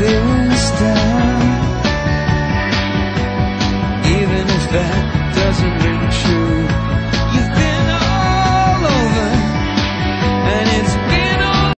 living star Even if that doesn't ring